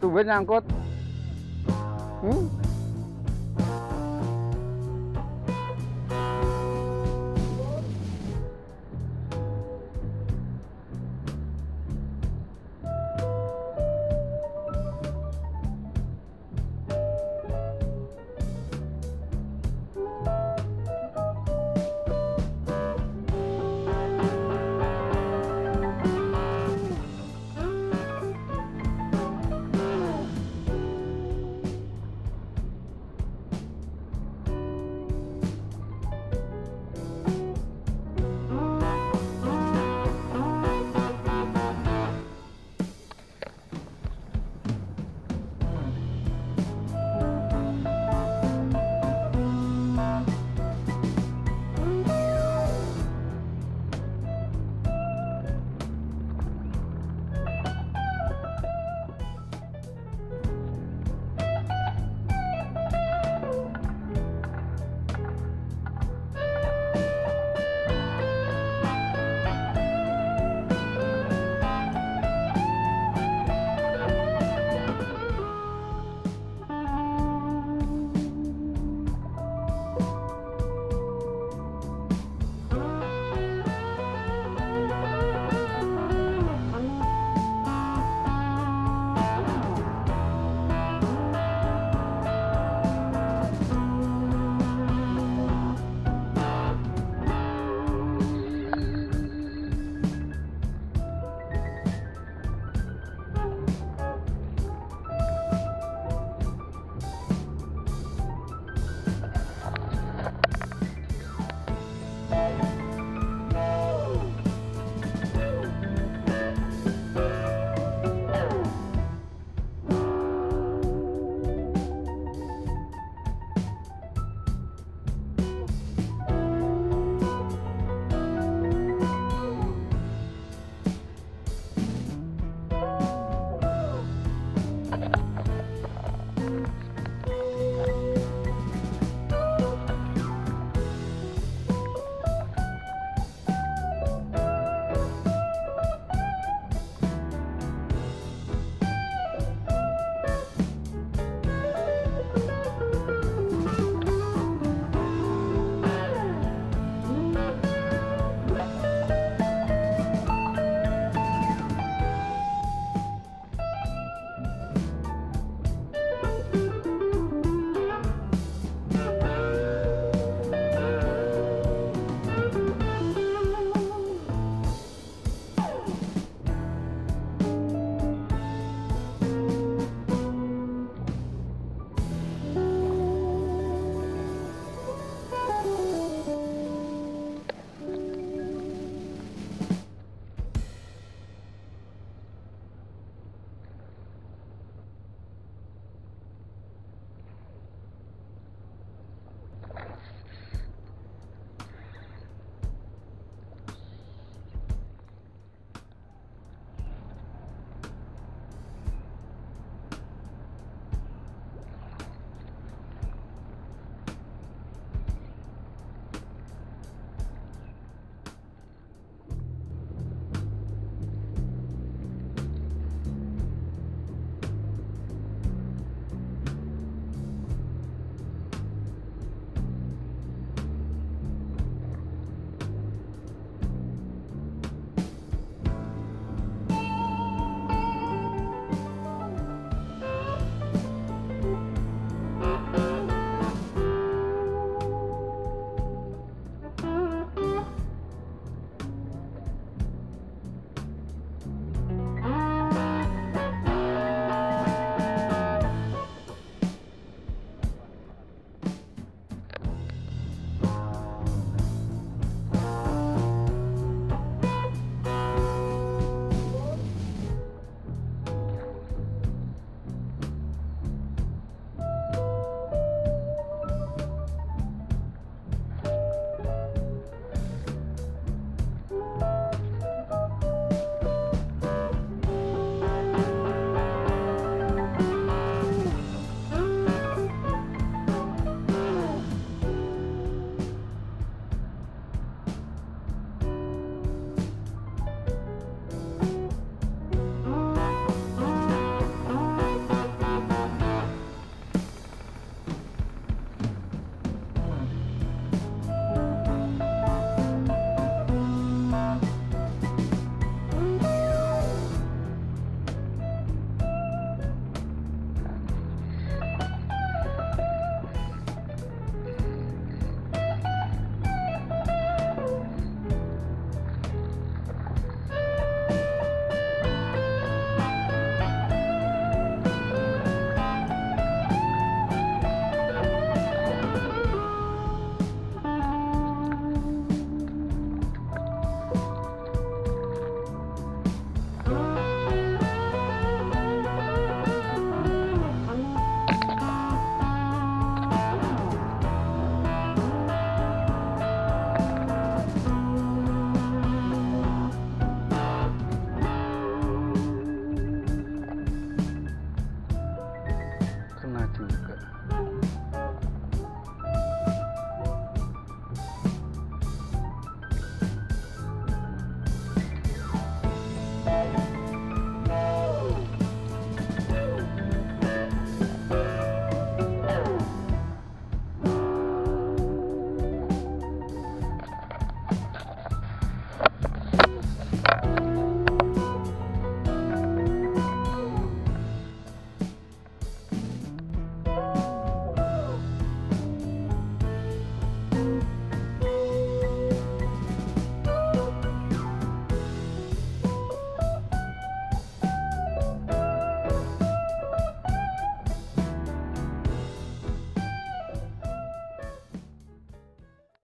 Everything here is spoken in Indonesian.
tumben nyangkut. Hmm?